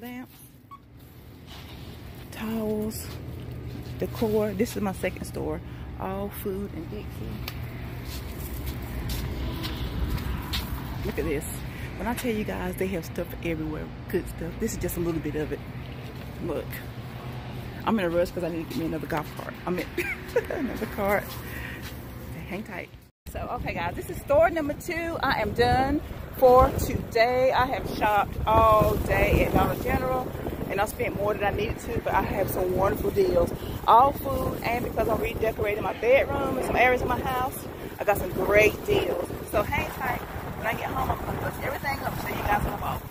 lamps, towels, decor. This is my second store. All food and Dixie. Look at this. When I tell you guys, they have stuff everywhere. Good stuff. This is just a little bit of it. Look. I'm in a rush because I need to get me another golf cart. I'm another cart. Hang tight. So, okay guys, this is store number two. I am done for today. I have shopped all day at Dollar General and I spent more than I needed to, but I have some wonderful deals. All food and because I'm redecorating my bedroom and some areas of my house, I got some great deals. So hang tight. When I get home, I'm gonna put everything up so you guys can walk.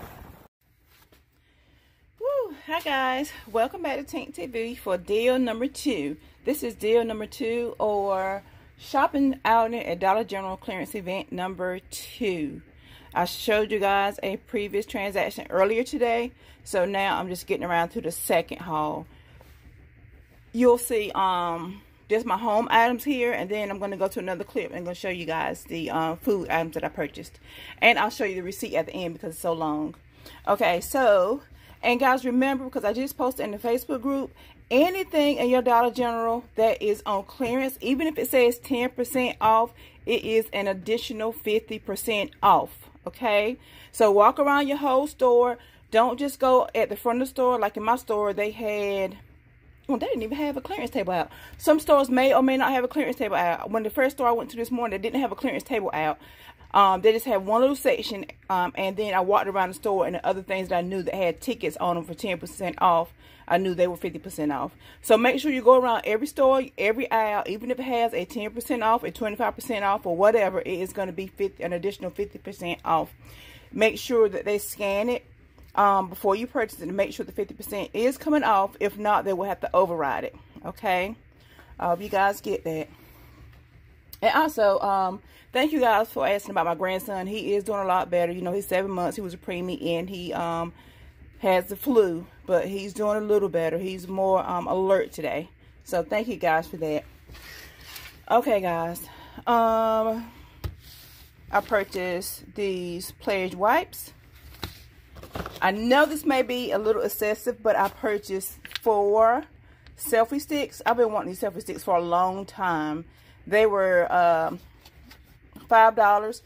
Woo! Hi guys, welcome back to Tink TV for deal number two. This is deal number two or shopping outing at Dollar General clearance event number two. I showed you guys a previous transaction earlier today, so now I'm just getting around to the second haul. You'll see um just my home items here, and then I'm going to go to another clip and I'm going to show you guys the uh, food items that I purchased. And I'll show you the receipt at the end because it's so long. Okay, so, and guys, remember, because I just posted in the Facebook group, anything in your Dollar General that is on clearance, even if it says 10% off, it is an additional 50% off, okay? So walk around your whole store. Don't just go at the front of the store. Like in my store, they had, well, they didn't even have a clearance table out. Some stores may or may not have a clearance table out. When the first store I went to this morning, they didn't have a clearance table out. Um, they just had one little section, um, and then I walked around the store, and the other things that I knew that had tickets on them for 10% off, I knew they were 50% off. So make sure you go around every store, every aisle, even if it has a 10% off, a 25% off, or whatever, it is going to be 50, an additional 50% off. Make sure that they scan it um, before you purchase it to make sure the 50% is coming off. If not, they will have to override it. Okay? I hope you guys get that. And also, um, thank you guys for asking about my grandson. He is doing a lot better. You know, he's seven months. He was a preemie and he um, has the flu, but he's doing a little better. He's more um, alert today. So thank you guys for that. Okay, guys. Um, I purchased these Pledge wipes. I know this may be a little excessive, but I purchased four selfie sticks. I've been wanting these selfie sticks for a long time. They were um, $5.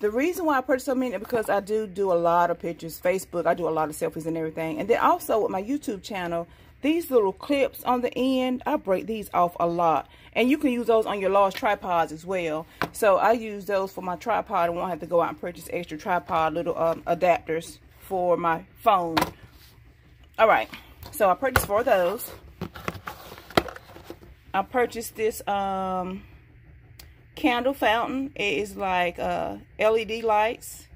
The reason why I purchased so many is because I do do a lot of pictures. Facebook, I do a lot of selfies and everything. And then also with my YouTube channel, these little clips on the end, I break these off a lot. And you can use those on your large tripods as well. So I use those for my tripod and won't have to go out and purchase extra tripod little um, adapters for my phone. All right. So I purchased four of those. I purchased this um, candle fountain. It is like uh, LED lights.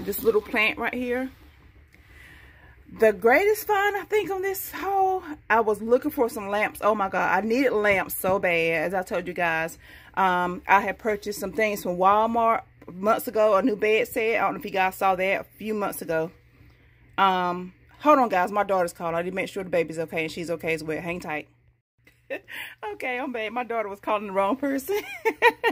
This little plant right here. The greatest find I think on this haul, I was looking for some lamps. Oh my God, I needed lamps so bad. As I told you guys, um, I had purchased some things from Walmart months ago. A new bed set. I don't know if you guys saw that a few months ago. Um, hold on guys, my daughter's calling. I need to make sure the baby's okay and she's okay as well. Hang tight. okay, I'm bad. My daughter was calling the wrong person.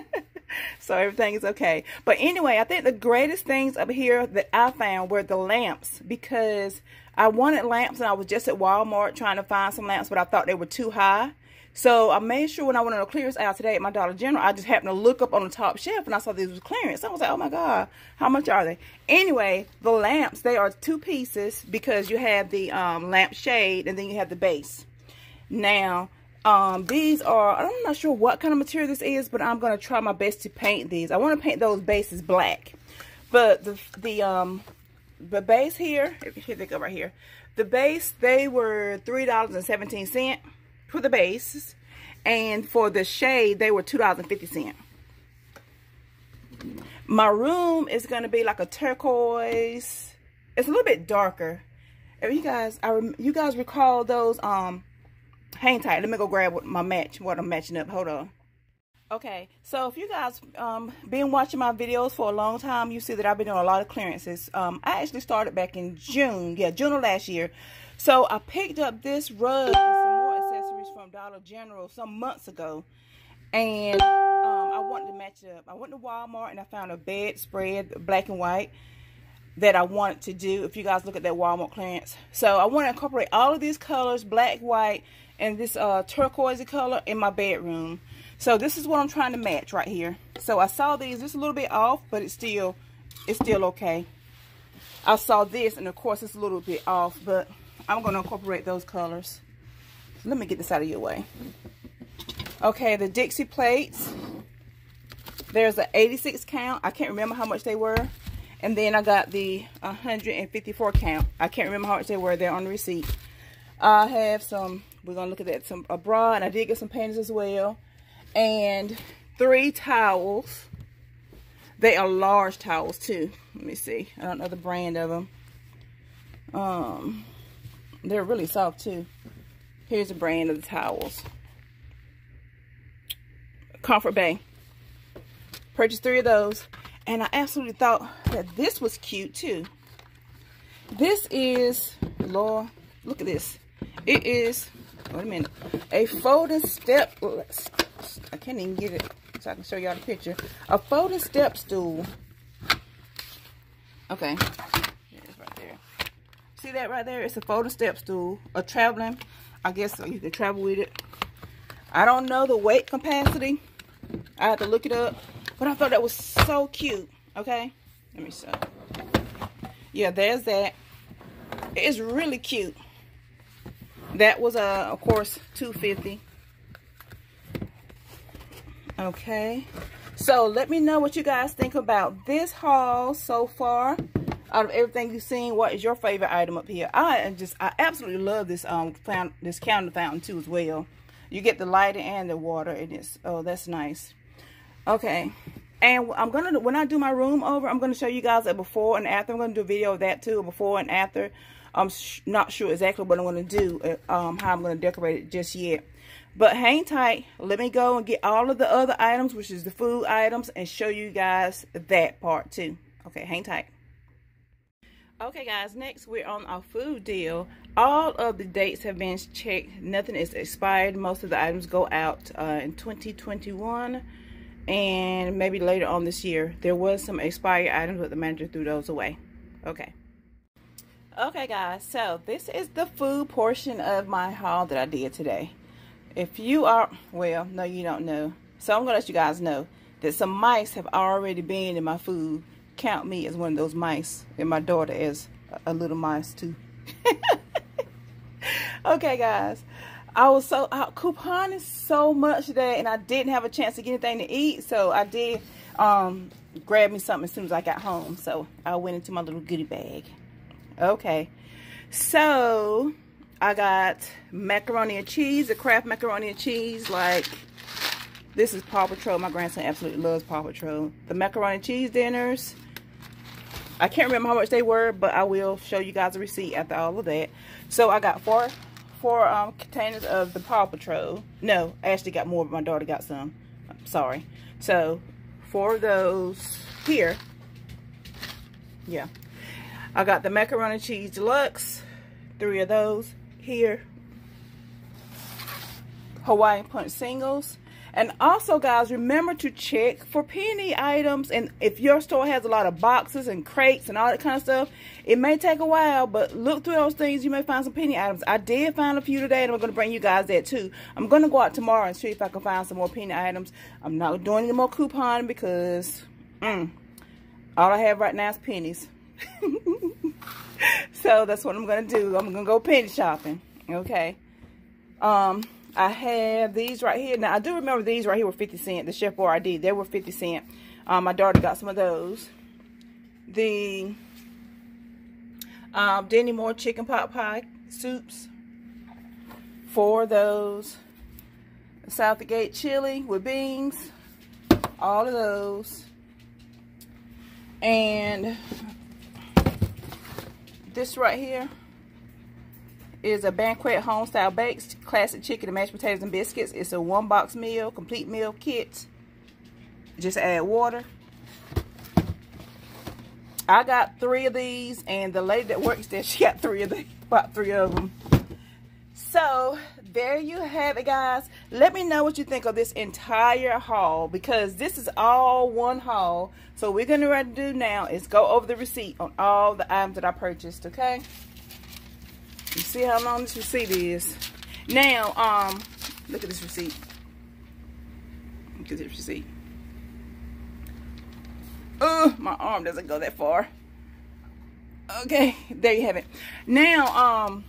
so everything is okay. But anyway, I think the greatest things up here that I found were the lamps because I wanted lamps and I was just at Walmart trying to find some lamps, but I thought they were too high. So I made sure when I went on the clearance aisle today at my Dollar General, I just happened to look up on the top shelf and I saw these was clearance. I was like, oh my God, how much are they? Anyway, the lamps, they are two pieces because you have the um, lamp shade and then you have the base. Now, um, these are, I'm not sure what kind of material this is, but I'm going to try my best to paint these. I want to paint those bases black. But the, the, um, the base here, here they go right here. The base, they were $3.17 for the base. And for the shade, they were $2.50. My room is going to be like a turquoise. It's a little bit darker. If you guys, I you guys recall those um hang tight. Let me go grab my match, what I'm matching up. Hold on. Okay, so if you guys um been watching my videos for a long time, you see that I've been doing a lot of clearances. Um, I actually started back in June, yeah, June of last year. So I picked up this rug Dollar General some months ago, and um, I wanted to match up. I went to Walmart and I found a bedspread, black and white. that I wanted to do if you guys look at that Walmart clearance. So I want to incorporate all of these colors, black, white, and this uh, turquoise color in my bedroom. So this is what I'm trying to match right here. So I saw these just a little bit off, but it's still, it's still okay. I saw this, and of course it's a little bit off, but I'm going to incorporate those colors. Let me get this out of your way. Okay, the Dixie plates. There's an 86 count. I can't remember how much they were. And then I got the 154 count. I can't remember how much they were. They're on the receipt. I have some, we're going to look at that, some a bra. And I did get some panties as well. And three towels. They are large towels too. Let me see. I don't know the brand of them. Um, They're really soft too. Here's the brand of the towels. Comfort Bay. Purchased three of those. And I absolutely thought that this was cute too. This is, Lord, look at this. It is, wait a minute, a folding step, I can't even get it so I can show y'all the picture. A folding step stool. Okay, right there. See that right there? It's a folding step stool. A traveling, I guess you can travel with it. I don't know the weight capacity. I have to look it up. But I thought that was so cute. Okay? Let me show. Yeah, there's that. It's really cute. That was, uh, of course, 250 Okay. So, let me know what you guys think about this haul so far. Out of everything you've seen, what is your favorite item up here? I just, I absolutely love this um fountain, this candle fountain too as well. You get the lighting and the water, and it's oh, that's nice. Okay. And I'm to, when I do my room over, I'm to show you guys a before and after. I'm to do a video of that too, before and after. I'm not sure exactly what I'm to do, uh, um, how I'm to decorate it just yet. But hang tight. Let me go and get all of the other items, which is the food items, and show you guys that part too. Okay, hang tight. Okay, guys, next we're on our food deal. All of the dates have been checked. Nothing is expired. Most of the items go out uh, in 2021 and maybe later on this year. There was some expired items, but the manager threw those away. Okay. Okay, guys, so this is the food portion of my haul that I did today. If you are, well, no, you don't know. So I'm going to let you guys know that some mice have already been in my food. Count me as one of those mice, and my daughter as a little mice, too. okay, guys. I was so out couponing so much today and I didn't have a chance to get anything to eat. So I did um, grab me something as soon as I got home. So I went into my little goodie bag. Okay. So I got macaroni and cheese, the Kraft macaroni and cheese. Like this is Paw Patrol. My grandson absolutely loves Paw Patrol. The macaroni and cheese dinners. I can't remember how much they were, but I will show you guys a receipt after all of that. So I got four four um, containers of the Paw Patrol. No, I actually got more, but my daughter got some. I'm sorry. So, four of those here. Yeah. I got the macaroni cheese deluxe. Three of those here. Hawaiian punch singles. And also, guys, remember to check for penny items. And if your store has a lot of boxes and crates and all that kind of stuff, it may take a while, but look through those things. You may find some penny items. I did find a few today, and I'm going to bring you guys that too. I'm going to go out tomorrow and see if I can find some more penny items. I'm not doing any more couponing because mm, all I have right now is pennies. so that's what I'm going to do. I'm going to go penny shopping. Okay. Um... I have these right here. Now, I do remember these right here were 50 cent. The Chef Boyardee, they were 50 cent. Um, my daughter got some of those. The um, Dinty Moore chicken pot pie soups. Four of those. Southgate chili with beans. All of those. And this right here is a Banquet Homestyle Bakes Classic Chicken and Mashed Potatoes and Biscuits. It's a one box meal, complete meal kit. Just add water. I got three of these and the lady that works there, she got three of these, about three of them. So there you have it guys let me know what you think of this entire haul because this is all one haul so we're gonna do now is go over the receipt on all the items that I purchased okay you see how long this receipt is. Now um look at this receipt. Look at this receipt. Oh my arm doesn't go that far. Okay there you have it. Now um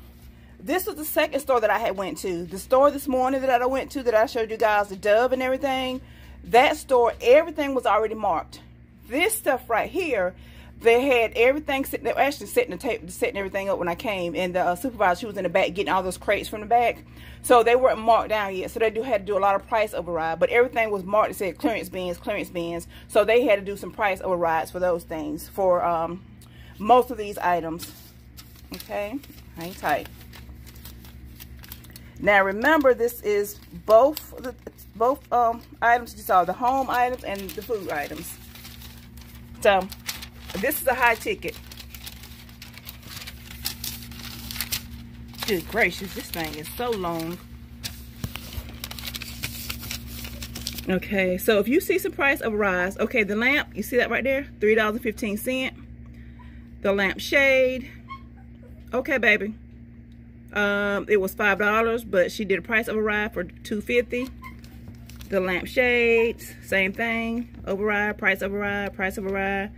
this was the second store that I had went to. The store this morning that I went to that I showed you guys, the Dove and everything, that store, everything was already marked. This stuff right here, they had everything sitting, they were actually setting the tape, setting everything up when I came, and the uh, supervisor, she was in the back getting all those crates from the back. So they weren't marked down yet, so they do had to do a lot of price override, but everything was marked, it said clearance bins, clearance bins, so they had to do some price overrides for those things, for um, most of these items. Okay, hang tight. Now remember, this is both the, both um, items you saw, the home items and the food items. So this is a high ticket. Good gracious, this thing is so long. Okay, so if you see some price of rise, okay, the lamp, you see that right there? $3.15. The lamp shade. Okay, baby. Um, it was five dollars, but she did a price override for two fifty. The lamp shades, same thing. Override, price override, price override.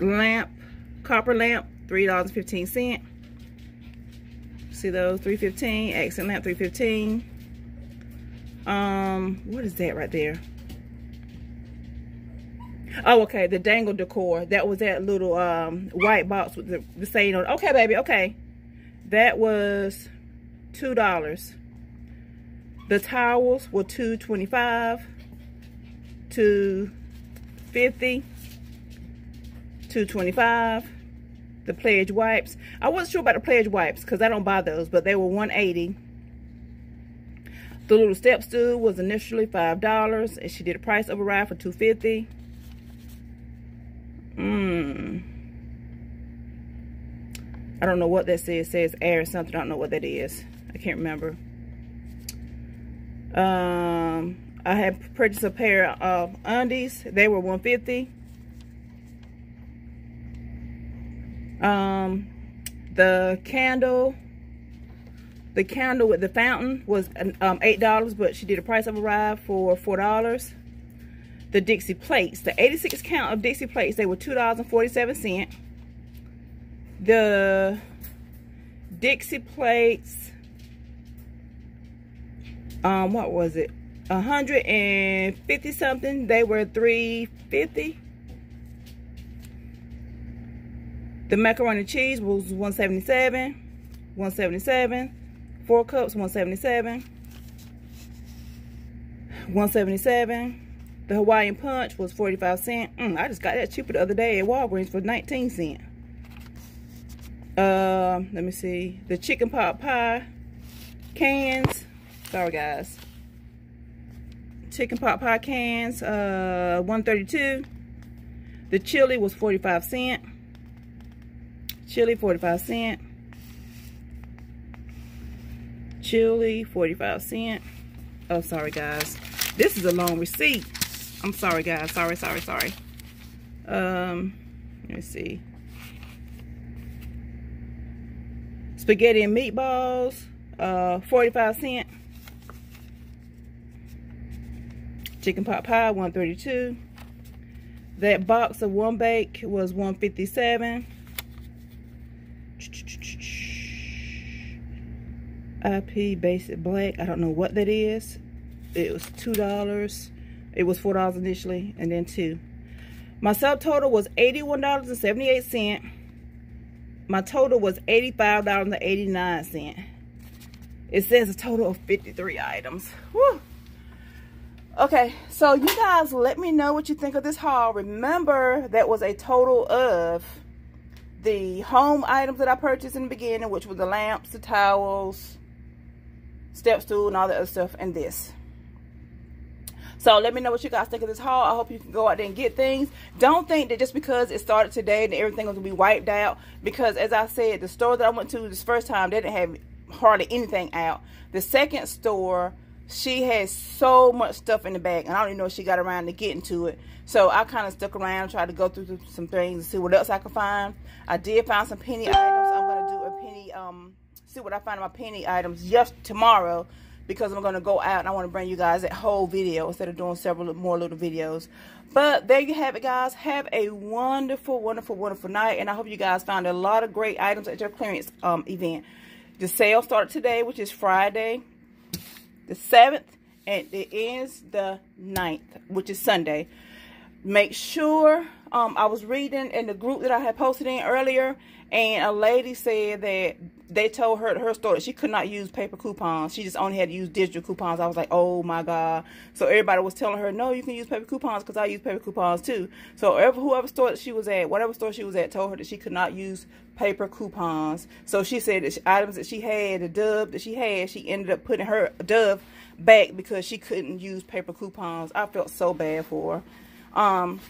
Lamp, copper lamp, three dollars fifteen cent. See those, three fifteen. Accent lamp, three fifteen. Um, what is that right there? Oh, okay. The dangle decor. That was that little um, white box with the, the saying on Okay, baby. Okay. That was $2. The towels were two twenty-five, two fifty, two twenty-five. The pledge wipes. I wasn't sure about the pledge wipes because I don't buy those, but they were 180 The little step stool was initially $5, and she did a price override for 250 Mmm. I don't know what that says. It says air something. I don't know what that is. I can't remember. Um, I had purchased a pair of undies. They were 150 Um, the candle, the candle with the fountain was um, $8, but she did a price of override for $4 the Dixie plates. The 86 count of Dixie plates, they were $2.47. The Dixie plates, um, what was it? 150 something. They were 350. The macaroni cheese was 177. 177. Four cups, 177. 177. The Hawaiian Punch was 45 cents. Mm, I just got that cheaper the other day at Walgreens for 19 cents. Uh, let me see. The chicken pot pie cans. Sorry, guys. Chicken pot pie cans, uh, 132. The chili was 45 cent. Chili, 45 cent. Chili, 45 cent. Oh, sorry, guys. This is a long receipt. I'm sorry, guys. Sorry, sorry, sorry. Um, let me see. Spaghetti and meatballs, uh, 45 cent. Chicken pot pie, 132. That box of one bake was 157. IP basic black. I don't know what that is. It was two dollars. It was $4 initially and then two. My subtotal was $81.78. My total was $85.89. It says a total of 53 items. Woo. Okay, so you guys let me know what you think of this haul. Remember, that was a total of the home items that I purchased in the beginning, which were the lamps, the towels, step stool, and all the other stuff, and this. So let me know what you guys think of this haul. I hope you can go out there and get things. Don't think that just because it started today that everything was going to be wiped out. Because as I said, the store that I went to this first time, they didn't have hardly anything out. The second store, she has so much stuff in the bag. And I don't even know if she got around to getting to it. So I kind of stuck around, tried to go through some things and see what else I could find. I did find some penny items. I'm going to do a penny, um, see what I find in my penny items just tomorrow because I'm going to go out and I want to bring you guys that whole video instead of doing several more little videos. But there you have it, guys. Have a wonderful, wonderful, wonderful night. And I hope you guys found a lot of great items at your clearance um, event. The sale started today, which is Friday the 7th. And it ends the 9th, which is Sunday. Make sure, um, I was reading in the group that I had posted in earlier and a lady said that they told her her that she could not use paper coupons. She just only had to use digital coupons. I was like, oh my god! So everybody was telling her, no, you can use paper coupons because I use paper coupons too. So whoever, whoever store that she was at, whatever store she was at, told her that she could not use paper coupons. So she said that she, items that she had, the dove that she had, she ended up putting her dove back because she couldn't use paper coupons. I felt so bad for her. Um,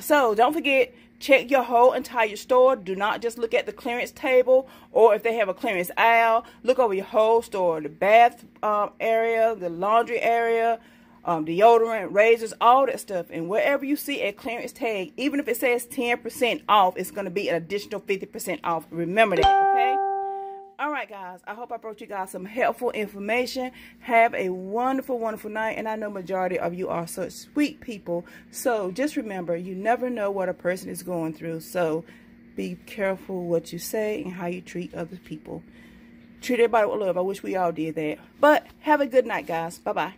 so don't forget Check your whole entire store. Do not just look at the clearance table or if they have a clearance aisle. Look over your whole store. The bath um, area, the laundry area, um, deodorant, razors, all that stuff. And wherever you see a clearance tag, even if it says 10% off, it's going to be an additional 50% off. Remember that, okay? All right guys i hope i brought you guys some helpful information. Have a wonderful wonderful night and i know majority of you are such sweet people. So just remember you never know what a person is going through. So be careful what you say and how you treat other people. Treat everybody with love. I wish we all did that. But have a good night guys. Bye bye